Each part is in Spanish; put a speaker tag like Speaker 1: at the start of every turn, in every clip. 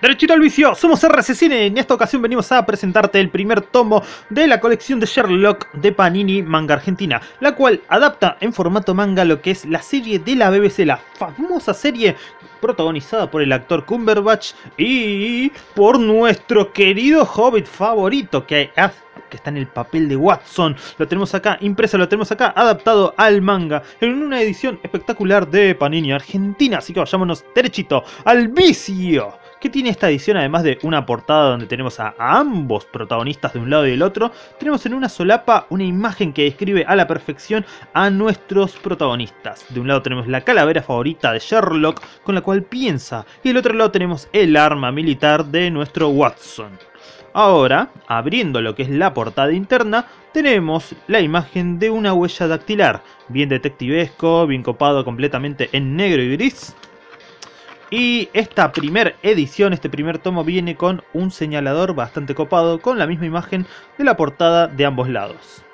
Speaker 1: Derechito al vicio, somos RC Cine y en esta ocasión venimos a presentarte el primer tomo de la colección de Sherlock de Panini Manga Argentina, la cual adapta en formato manga lo que es la serie de la BBC, la famosa serie protagonizada por el actor Cumberbatch y por nuestro querido Hobbit favorito que que está en el papel de Watson. Lo tenemos acá impreso, lo tenemos acá adaptado al manga en una edición espectacular de Panini Argentina. Así que vayámonos derechito al vicio. ¿Qué tiene esta edición además de una portada donde tenemos a, ambos protagonistas de un lado y del otro? Tenemos en una solapa una imagen que describe a la perfección a nuestros protagonistas. De un lado tenemos la calavera favorita de Sherlock con la cual piensa y del otro lado tenemos el arma militar de nuestro Watson. Ahora, abriendo lo que es la portada interna, tenemos la imagen de una huella dactilar, bien detectivesco, bien copado completamente en negro y gris, y esta primera edición, este primer tomo viene con un señalador bastante copado con la misma imagen de la portada de ambos lados.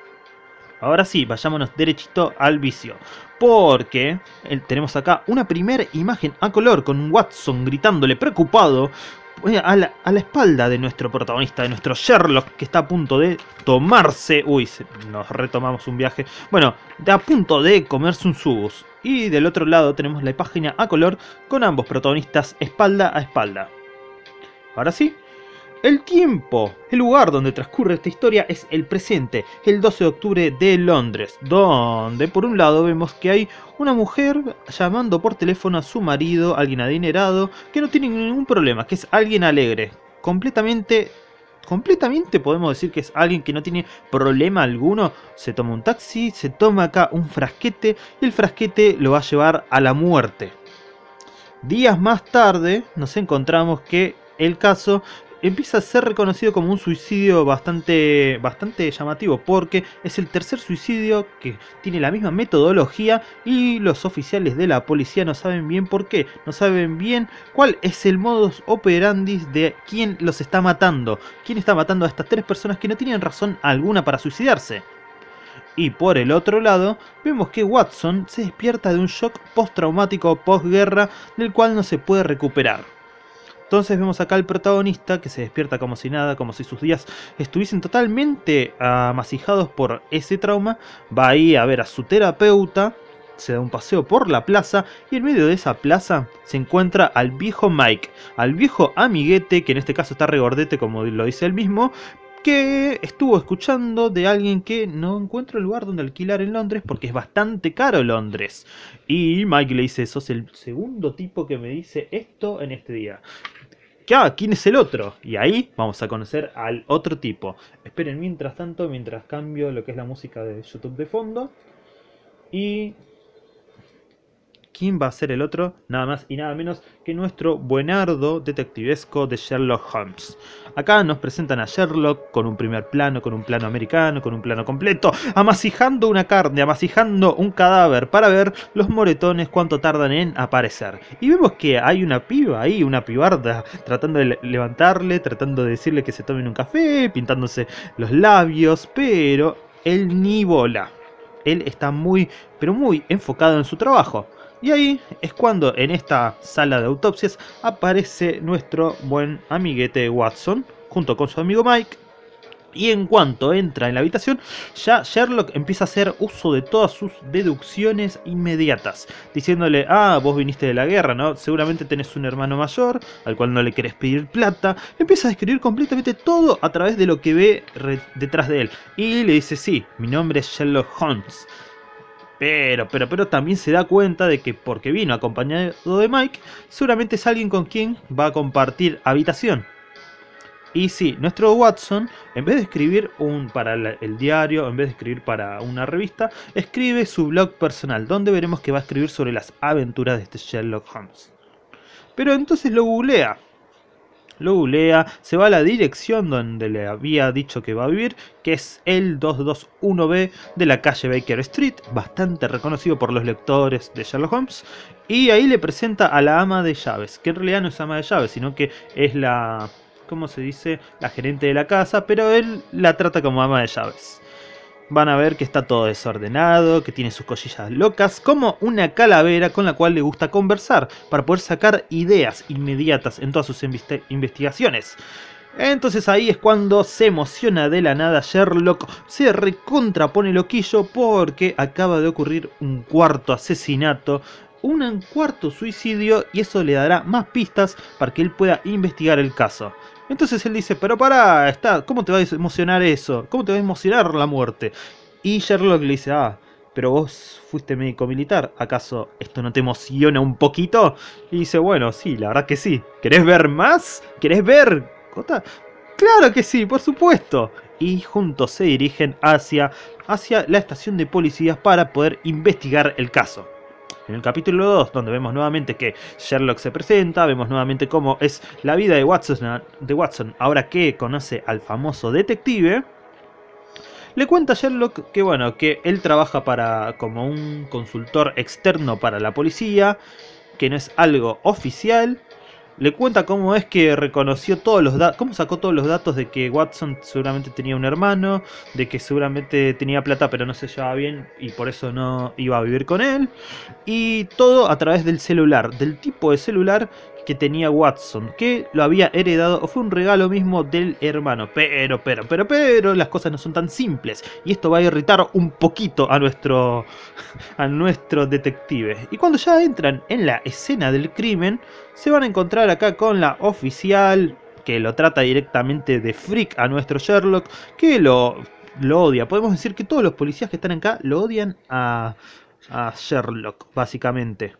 Speaker 1: Ahora sí, vayámonos derechito al vicio. Porque tenemos acá una primera imagen a color con Watson gritándole preocupado a la, a la, espalda de nuestro protagonista, de nuestro Sherlock, que está a punto de tomarse... Uy, nos retomamos un viaje. Bueno, a punto de comerse un subus. Y del otro lado tenemos la página a color con ambos protagonistas espalda a espalda. Ahora sí, el tiempo, el lugar donde transcurre esta historia es el presente, el 12 de octubre de Londres, donde por un lado vemos que hay una mujer llamando por teléfono a su marido, alguien adinerado, que no tiene ningún problema, que es alguien alegre, completamente completamente podemos decir que es alguien que no tiene problema alguno. Se toma un taxi, se toma acá un frasquete y el frasquete lo va a llevar a la muerte. Días más tarde nos encontramos que el caso empieza a ser reconocido como un suicidio bastante, bastante llamativo porque es el tercer suicidio que tiene la misma metodología y los oficiales de la policía no saben bien por qué, no saben bien cuál es el modus operandi de quién los está matando, quién está matando a estas tres personas que no tienen razón alguna para suicidarse. Y por el otro lado, vemos que Watson se despierta de un shock postraumático posguerra del cual no se puede recuperar. Entonces vemos acá al protagonista que se despierta como si nada, como si sus días estuviesen totalmente amasijados por ese trauma. Va ahí a ver a su terapeuta, se da un paseo por la plaza y en medio de esa plaza se encuentra al viejo Mike, al viejo amiguete, que en este caso está regordete como lo dice él mismo, que estuvo escuchando de alguien que no encuentra el lugar donde alquilar en Londres porque es bastante caro Londres. Y Mike le dice, sos el segundo tipo que me dice esto en este día. Ah, ¿quién es el otro? Y ahí vamos a conocer al otro tipo. Esperen mientras tanto, mientras cambio lo que es la música de YouTube de fondo. Y ¿Quién va a ser el otro? Nada más y nada menos que nuestro buenardo detectivesco de Sherlock Holmes. Acá nos presentan a Sherlock con un primer plano, con un plano americano, con un plano completo, amasijando una carne, amasijando un cadáver para ver los moretones cuánto tardan en aparecer. Y vemos que hay una piba ahí, una pibarda, tratando de levantarle, tratando de decirle que se tomen un café, pintándose los labios, pero él ni bola. Él está muy, pero muy enfocado en su trabajo. Y ahí es cuando en esta sala de autopsias aparece nuestro buen amiguete Watson junto con su amigo Mike. Y en cuanto entra en la habitación, ya Sherlock empieza a hacer uso de todas sus deducciones inmediatas, diciéndole, ah, vos viniste de la guerra, ¿no? Seguramente tenés un hermano mayor, al cual no le querés pedir plata. Empieza a describir completamente todo a través de lo que ve detrás de él. Y le dice, sí, mi nombre es Sherlock Holmes. Pero, pero, pero también se da cuenta de que porque vino acompañado de Mike, seguramente es alguien con quien va a compartir habitación. Y sí, nuestro Watson, en vez de escribir un, para el diario, en vez de escribir para una revista, escribe su blog personal, donde veremos que va a escribir sobre las aventuras de este Sherlock Holmes. Pero entonces lo googlea lo googlea, se va a la dirección donde le había dicho que va a vivir, que es el 221B de la calle Baker Street, bastante reconocido por los lectores de Sherlock Holmes, y ahí le presenta a la ama de llaves, que en realidad no es ama de llaves, sino que es la, ¿cómo se dice? La gerente de la casa, pero él la trata como ama de llaves. Van a ver que está todo desordenado, que tiene sus cosillas locas, como una calavera con la cual le gusta conversar, para poder sacar ideas inmediatas en todas sus investigaciones. Entonces ahí es cuando se emociona de la nada Sherlock, se recontrapone loquillo porque acaba de ocurrir un cuarto asesinato, un cuarto suicidio y eso le dará más pistas para que él pueda investigar el caso. Entonces él dice, pero pará, está, ¿cómo te va a emocionar eso? ¿Cómo te va a emocionar la muerte? Y Sherlock le dice, ah, pero vos fuiste médico militar, ¿acaso esto no te emociona un poquito? Y dice, bueno, sí, la verdad que sí. ¿Querés ver más? ¿Querés ver? Cota? Claro que sí, por supuesto. Y juntos se dirigen hacia, hacia la estación de policías para poder investigar el caso. En el capítulo 2, donde vemos nuevamente que Sherlock se presenta, vemos nuevamente cómo es la vida de Watson, de Watson ahora que conoce al famoso detective. Le cuenta a Sherlock que bueno, que él trabaja para como un consultor externo para la policía, que no es algo oficial, le cuenta cómo es que reconoció todos los datos, cómo sacó todos los datos de que Watson seguramente tenía un hermano, de que seguramente tenía plata pero no se llevaba bien y por eso no iba a vivir con él. Y todo a través del celular, del tipo de celular que tenía Watson, que lo había heredado o fue un regalo mismo del hermano. Pero, pero, pero, pero, las cosas no son tan simples. Y esto va a irritar un poquito a nuestro, a nuestro detective. Y cuando ya entran en la escena del crimen, se van a encontrar acá con la oficial que lo trata directamente de freak a nuestro Sherlock, que lo, lo odia. Podemos decir que todos los policías que están acá lo odian a, a Sherlock, básicamente.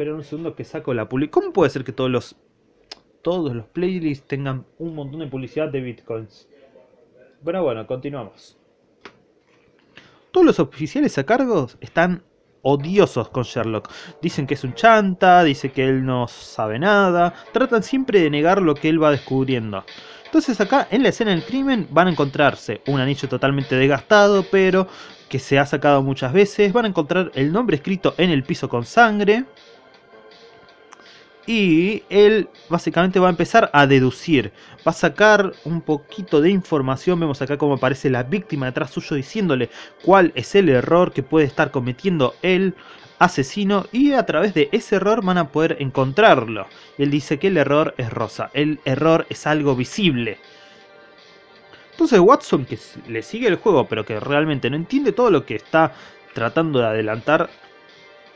Speaker 1: Pero un segundo que saco la publicidad. ¿Cómo puede ser que todos los todos los playlists tengan un montón de publicidad de bitcoins? Bueno, bueno, continuamos. Todos los oficiales a cargo están odiosos con Sherlock. Dicen que es un chanta, dice que él no sabe nada, tratan siempre de negar lo que él va descubriendo. Entonces acá en la escena del crimen van a encontrarse un anillo totalmente desgastado, pero que se ha sacado muchas veces. Van a encontrar el nombre escrito en el piso con sangre. Y él básicamente va a empezar a deducir, va a sacar un poquito de información, vemos acá cómo aparece la víctima detrás suyo diciéndole cuál es el error que puede estar cometiendo el asesino y a través de ese error van a poder encontrarlo. Él dice que el error es rosa, el error es algo visible. Entonces Watson, que le sigue el juego pero que realmente no entiende todo lo que está tratando de adelantar,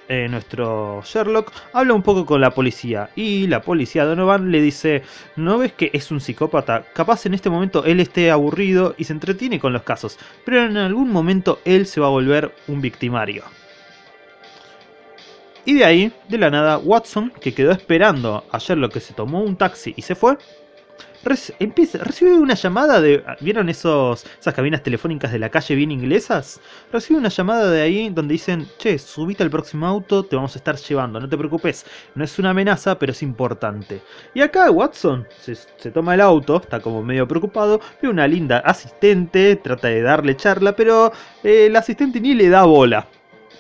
Speaker 1: eh, nuestro Sherlock habla un poco con la policía y la policía Donovan le dice, ¿no ves que es un psicópata? Capaz en este momento él esté aburrido y se entretiene con los casos, pero en algún momento él se va a volver un victimario. Y de ahí, de la nada, Watson, que quedó esperando a Sherlock que se tomó un taxi y se fue, recibe una llamada de... ¿Vieron esos, esas cabinas telefónicas de la calle bien inglesas? Recibe una llamada de ahí donde dicen, che, subite al próximo auto, te vamos a estar llevando, no te preocupes, no es una amenaza, pero es importante. Y acá Watson se, toma el auto, está como medio preocupado, ve una linda asistente, trata de darle charla, pero eh, el asistente ni le da bola.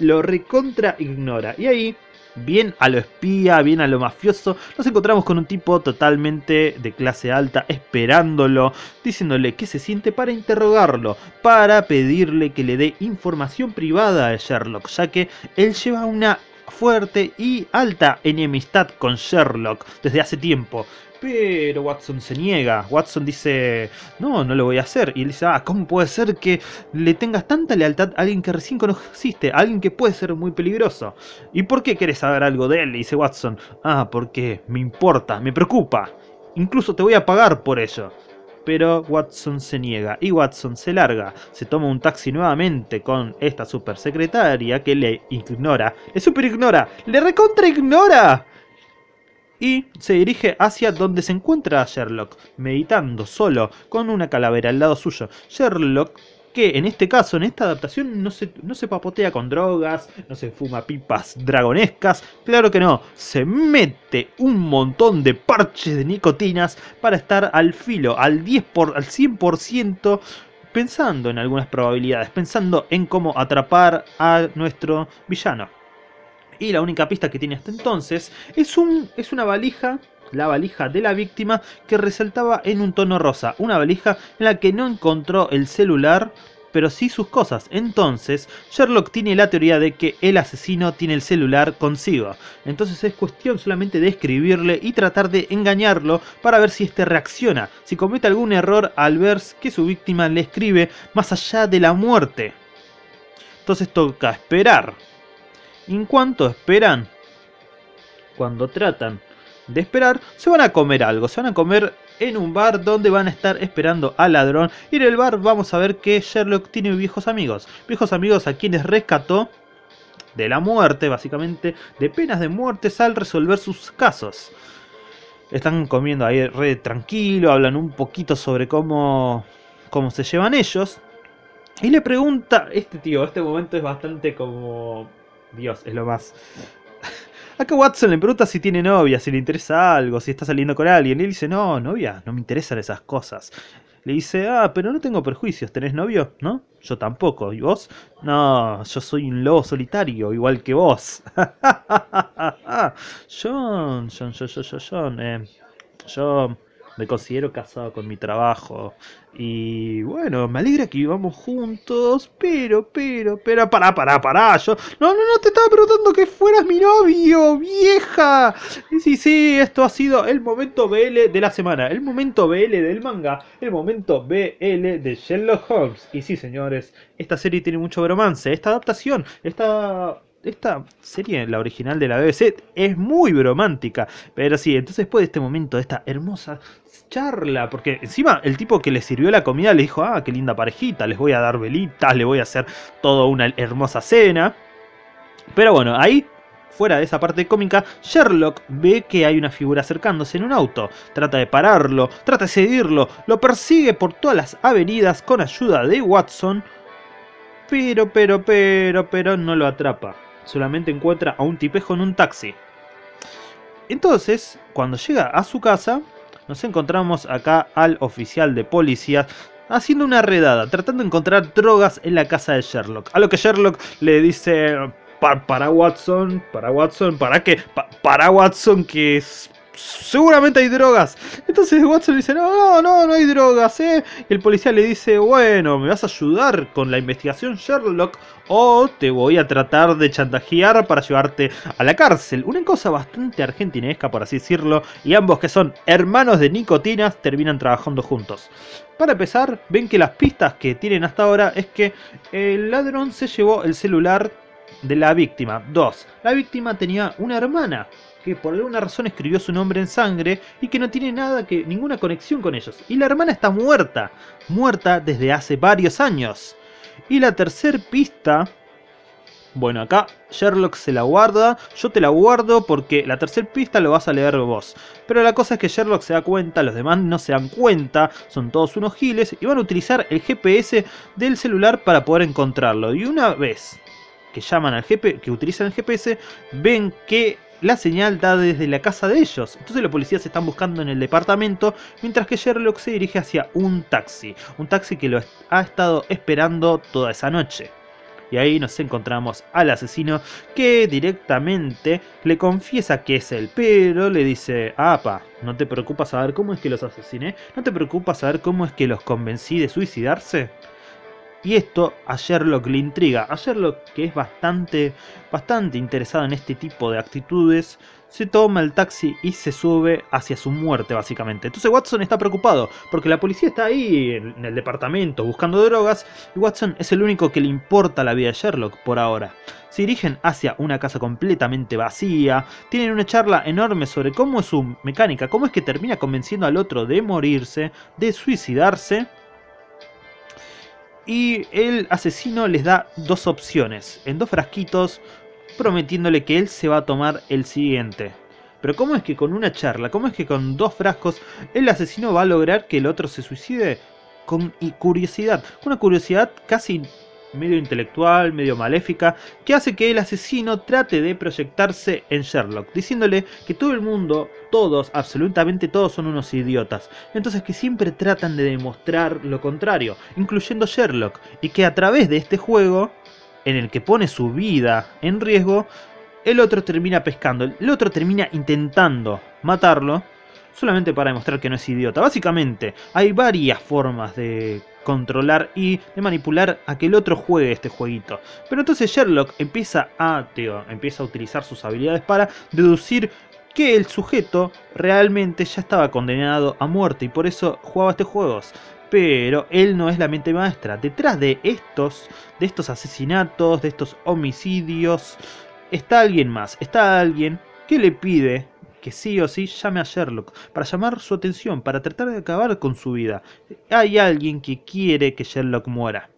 Speaker 1: Lo recontra ignora. Y ahí bien a lo espía, bien a lo mafioso, nos encontramos con un tipo totalmente de clase alta esperándolo, diciéndole que se siente para interrogarlo, para pedirle que le dé información privada a Sherlock, ya que él lleva una fuerte y alta enemistad con Sherlock desde hace tiempo. Pero Watson se niega. Watson dice, no, no lo voy a hacer. Y él dice, ah, ¿cómo puede ser que le tengas tanta lealtad a alguien que recién conociste? A alguien que puede ser muy peligroso. ¿Y por qué quieres saber algo de él? Dice Watson. Ah, porque me importa, me preocupa. Incluso te voy a pagar por ello. Pero Watson se niega y Watson se larga. Se toma un taxi nuevamente con esta super secretaria que le ignora. Le super ignora. Le recontra ignora y se dirige hacia donde se encuentra Sherlock, meditando solo, con una calavera al lado suyo. Sherlock que en este caso, en esta adaptación, no se, no se papotea con drogas, no se fuma pipas dragonescas, claro que no, se mete un montón de parches de nicotinas para estar al filo, al 10 por, al 100%, pensando en algunas probabilidades, pensando en cómo atrapar a nuestro villano. Y la única pista que tiene hasta entonces es, un, es una valija, la valija de la víctima, que resaltaba en un tono rosa. Una valija en la que no encontró el celular pero sí sus cosas. Entonces, Sherlock tiene la teoría de que el asesino tiene el celular consigo. Entonces es cuestión solamente de escribirle y tratar de engañarlo para ver si éste reacciona, si comete algún error al ver que su víctima le escribe más allá de la muerte. Entonces toca esperar. en cuanto esperan? Cuando tratan de esperar, se van a comer algo, se van a comer en un bar donde van a estar esperando al ladrón. Y en el bar vamos a ver que Sherlock tiene viejos amigos. Viejos amigos a quienes rescató de la muerte, básicamente, de penas de muerte al resolver sus casos. Están comiendo ahí re tranquilo, hablan un poquito sobre cómo, cómo se llevan ellos. Y le pregunta, este tío, este momento es bastante como... Dios, es lo más Acá Watson le pregunta si tiene novia, si le interesa algo, si está saliendo con alguien. Y él dice, no, novia, no me interesan esas cosas. Le dice, ah, pero no tengo perjuicios, ¿tenés novio? ¿No? Yo tampoco. ¿Y vos? No, yo soy un lobo solitario, igual que vos. John, John, John, John, John, eh, yo me considero casado con mi trabajo. Y bueno, me alegra que vivamos juntos, pero, pero, pero, pará, pará, pará, yo... No, no, no, te estaba preguntando que fueras mi novio, vieja. Y sí, sí, esto ha sido el momento BL de la semana, el momento BL del manga, el momento BL de Sherlock Holmes. Y sí, señores, esta serie tiene mucho bromance, esta adaptación, esta esta serie, la original de la BBC, es muy bromántica. Pero sí, entonces después de este momento, de esta hermosa charla, porque encima el tipo que le sirvió la comida le dijo, ah, qué linda parejita, les voy a dar velitas, le voy a hacer toda una hermosa cena. Pero bueno, ahí Fuera de esa parte cómica, Sherlock ve que hay una figura acercándose en un auto, trata de pararlo, trata de seguirlo, lo persigue por todas las avenidas con ayuda de Watson, pero, pero, pero, pero no lo atrapa solamente encuentra a un tipejo en un taxi. Entonces, cuando llega a su casa, nos encontramos acá al oficial de policía haciendo una redada, tratando de encontrar drogas en la casa de Sherlock. A lo que Sherlock le dice, para Watson, para Watson, ¿para qué? para Watson que es seguramente hay drogas. Entonces Watson dice, no, no, no, no hay drogas, ¿eh? Y el policía le dice, bueno, ¿me vas a ayudar con la investigación Sherlock? O te voy a tratar de chantajear para llevarte a la cárcel. Una cosa bastante argentinesca, por así decirlo, y ambos que son hermanos de nicotinas terminan trabajando juntos. Para empezar, ven que las pistas que tienen hasta ahora es que el ladrón se llevó el celular de la víctima. Dos, la víctima tenía una hermana que por alguna razón escribió su nombre en sangre y que no tiene nada que ninguna conexión con ellos. Y la hermana está muerta, muerta desde hace varios años. Y la tercer pista, bueno, acá Sherlock se la guarda, yo te la guardo porque la tercer pista lo vas a leer vos. Pero la cosa es que Sherlock se da cuenta, los demás no se dan cuenta, son todos unos giles y van a utilizar el GPS del celular para poder encontrarlo. Y una vez que llaman al GPS, que utilizan el GPS, ven que la señal da desde la casa de ellos. Entonces los policías se están buscando en el departamento, mientras que Sherlock se dirige hacia un taxi. Un taxi que lo ha estado esperando toda esa noche. Y ahí nos encontramos al asesino que directamente le confiesa que es él, pero le dice, apa, ¿no te preocupa saber cómo es que los asesiné? ¿No te preocupa saber cómo es que los convencí de suicidarse? Y esto a Sherlock le intriga. A Sherlock, que es bastante, bastante interesado en este tipo de actitudes, se toma el taxi y se sube hacia su muerte, básicamente. Entonces Watson está preocupado, porque la policía está ahí en el departamento buscando drogas, y Watson es el único que le importa la vida de Sherlock por ahora. Se dirigen hacia una casa completamente vacía, tienen una charla enorme sobre cómo es su mecánica, cómo es que termina convenciendo al otro de morirse, de suicidarse, y el asesino les da dos opciones, en dos frasquitos, prometiéndole que él se va a tomar el siguiente. Pero ¿cómo es que con una charla, cómo es que con dos frascos el asesino va a lograr que el otro se suicide? Con curiosidad, una curiosidad casi medio intelectual, medio maléfica, que hace que el asesino trate de proyectarse en Sherlock, diciéndole que todo el mundo, todos, absolutamente todos son unos idiotas, entonces que siempre tratan de demostrar lo contrario, incluyendo Sherlock, y que a través de este juego, en el que pone su vida en riesgo, el otro termina pescando, el otro termina intentando matarlo, solamente para demostrar que no es idiota. Básicamente, hay varias formas de controlar y de manipular a que el otro juegue este jueguito. Pero entonces Sherlock empieza a, empieza a utilizar sus habilidades para deducir que el sujeto realmente ya estaba condenado a muerte y por eso jugaba estos juegos. Pero él no es la mente maestra. Detrás de estos, de estos asesinatos, de estos homicidios, está alguien más. Está alguien que le pide que sí o sí llame a Sherlock para llamar su atención, para tratar de acabar con su vida. Hay alguien que quiere que Sherlock muera.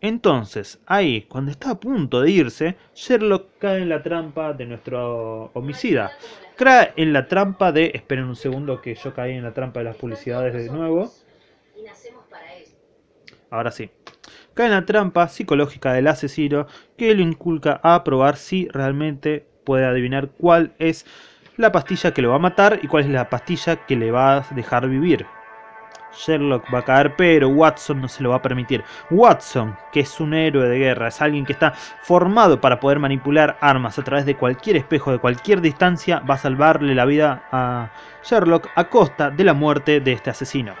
Speaker 1: Entonces, ahí, cuando está a punto de irse, Sherlock cae en la trampa de nuestro homicida. Cae en la trampa de... Esperen un segundo que yo caí en la trampa de las publicidades de nuevo. Ahora sí. Cae en la trampa psicológica del asesino que lo inculca a probar si realmente puede adivinar cuál es la pastilla que lo va a matar y cuál es la pastilla que le va a dejar vivir. Sherlock va a caer, pero Watson no se lo va a permitir. Watson, que es un héroe de guerra, es alguien que está formado para poder manipular armas a través de cualquier espejo, de cualquier distancia, va a salvarle la vida a Sherlock a costa de la muerte de este asesino.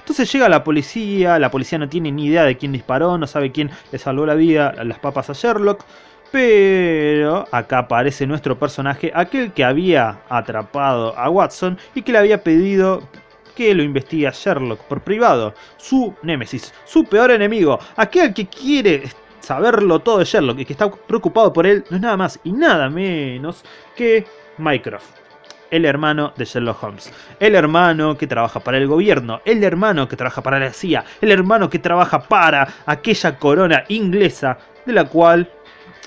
Speaker 1: Entonces llega la policía, la policía no tiene ni idea de quién disparó, no sabe quién le salvó la vida a las papas a Sherlock. Pero acá aparece nuestro personaje, aquel que había atrapado a Watson y que le había pedido que lo investigue a Sherlock por privado. Su némesis, su peor enemigo, aquel que quiere saberlo todo de Sherlock y que está preocupado por él, no es nada más y nada menos que Mycroft. El hermano de Sherlock Holmes. El hermano que trabaja para el gobierno. El hermano que trabaja para la CIA. El hermano que trabaja para aquella corona inglesa de la cual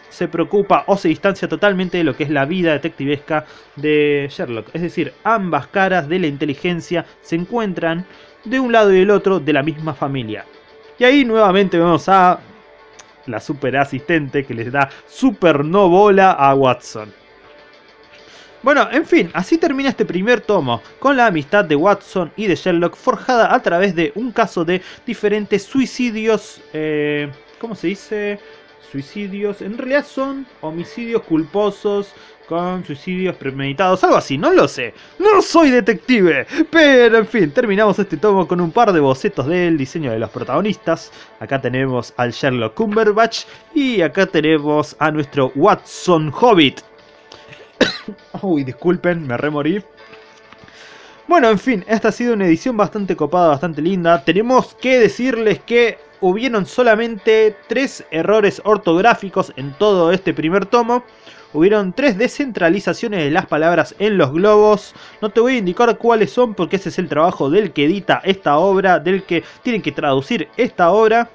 Speaker 1: se preocupa o se distancia totalmente de lo que es la vida detectivesca de Sherlock. Es decir, ambas caras de la inteligencia se encuentran de un lado y del otro de la misma familia. Y ahí nuevamente vemos a la super asistente que les da super no bola a Watson. Bueno, en fin, así termina este primer tomo, con la amistad de Watson y de Sherlock forjada a través de un caso de diferentes suicidios, eh, ¿cómo se dice? Suicidios, en realidad son homicidios culposos con suicidios premeditados, algo así, no lo sé, no soy detective, pero en fin, terminamos este tomo con un par de bocetos del diseño de los protagonistas, acá tenemos al Sherlock Cumberbatch y acá tenemos a nuestro Watson Hobbit. Uy, disculpen, me remorí. Bueno, en fin, esta ha sido una edición bastante copada, bastante linda. Tenemos que decirles que hubieron solamente tres errores ortográficos en todo este primer tomo. Hubieron tres descentralizaciones de las palabras en los globos. No te voy a indicar cuáles son porque ese es el trabajo del que edita esta obra, del que tiene que traducir esta obra.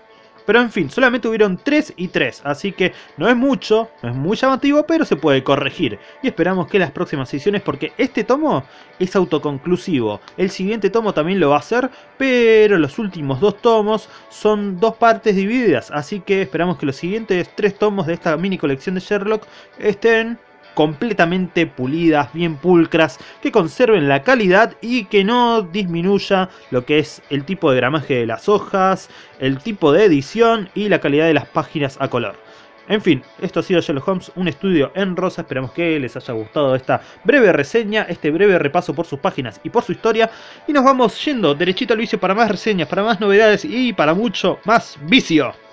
Speaker 1: Pero en fin, solamente hubieron 3 y 3, así que no es mucho, no es muy llamativo, pero se puede corregir. Y esperamos que las próximas ediciones, porque este tomo es autoconclusivo, el siguiente tomo también lo va a hacer, pero los últimos dos tomos son dos partes divididas, así que esperamos que los siguientes tres tomos de esta mini colección de Sherlock estén completamente pulidas, bien pulcras, que conserven la calidad y que no disminuya lo que es el tipo de gramaje de las hojas, el tipo de edición y la calidad de las páginas a color. En fin, esto ha sido Sherlock Holmes, un estudio en rosa, esperamos que les haya gustado esta breve reseña, este breve repaso por sus páginas y por su historia, y nos vamos yendo derechito al vicio para más reseñas, para más novedades y para mucho más vicio.